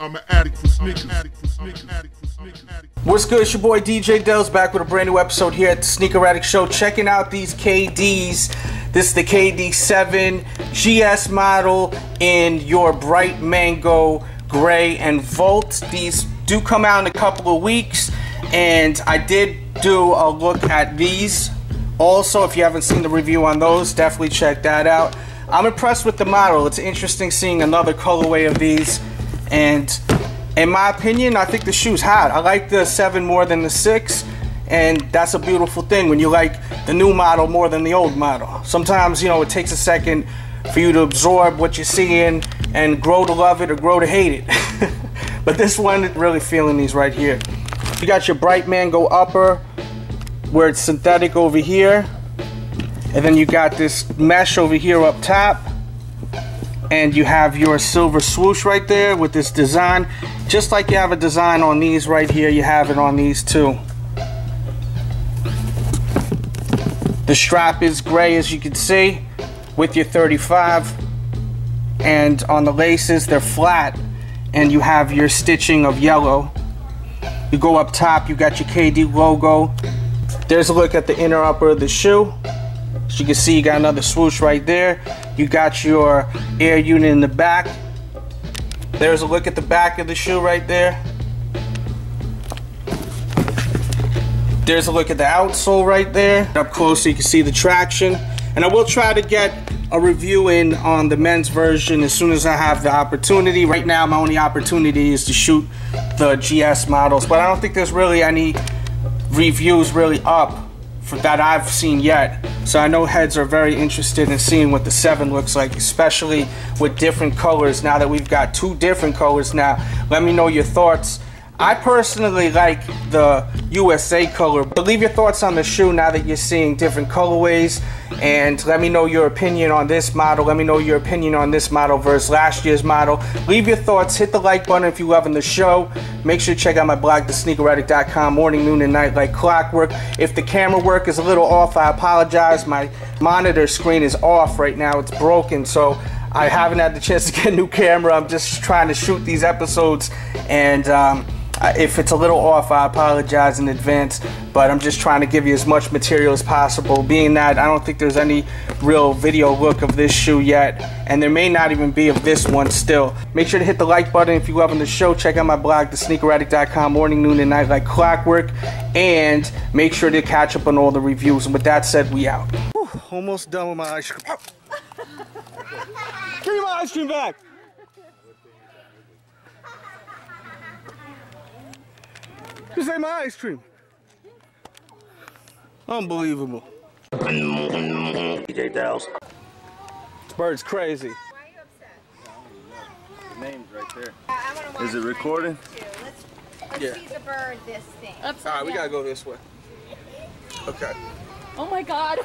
I'm an addict for for What's good? It's your boy DJ Delz back with a brand new episode here at the Sneaker Addict Show. Checking out these KDs. This is the KD7 GS model in your bright mango gray and volt. These do come out in a couple of weeks, and I did do a look at these. Also, if you haven't seen the review on those, definitely check that out. I'm impressed with the model. It's interesting seeing another colorway of these. And in my opinion, I think the shoe's hot. I like the 7 more than the 6. And that's a beautiful thing when you like the new model more than the old model. Sometimes, you know, it takes a second for you to absorb what you're seeing and grow to love it or grow to hate it. but this one, really feeling these right here. You got your bright mango upper where it's synthetic over here. And then you got this mesh over here up top. And you have your silver swoosh right there with this design. Just like you have a design on these right here, you have it on these too. The strap is gray as you can see with your 35. And on the laces, they're flat. And you have your stitching of yellow. You go up top, you got your KD logo. There's a look at the inner upper of the shoe. As you can see, you got another swoosh right there. You got your air unit in the back. There's a look at the back of the shoe right there. There's a look at the outsole right there. Up close so you can see the traction. And I will try to get a review in on the men's version as soon as I have the opportunity. Right now, my only opportunity is to shoot the GS models, but I don't think there's really any reviews really up for, that I've seen yet. So I know heads are very interested in seeing what the 7 looks like, especially with different colors. Now that we've got two different colors now, let me know your thoughts. I personally like the USA color, but leave your thoughts on the shoe now that you're seeing different colorways. And let me know your opinion on this model. Let me know your opinion on this model versus last year's model. Leave your thoughts. Hit the like button if you're loving the show. Make sure to check out my blog, thesneakeraddict.com, morning, noon, and night like clockwork. If the camera work is a little off, I apologize. My monitor screen is off right now. It's broken, so I haven't had the chance to get a new camera. I'm just trying to shoot these episodes, and um, if it's a little off, I apologize in advance. But I'm just trying to give you as much material as possible. Being that I don't think there's any real video look of this shoe yet, and there may not even be of this one still. Make sure to hit the like button if you're loving the show. Check out my blog, thesneakeraddict.com, morning, noon, and night like clockwork. And make sure to catch up on all the reviews. And with that said, we out. Whew, almost done with my ice cream. Oh. Give me my ice cream back. This ain't my ice cream. Unbelievable. DJ Dallas. This bird's crazy. Why are you upset? The name's right there. I wanna watch Is it recording? Let's, let's Yeah. see the bird this thing. All right, we gotta go this way. Okay. Oh my god.